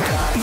Come on,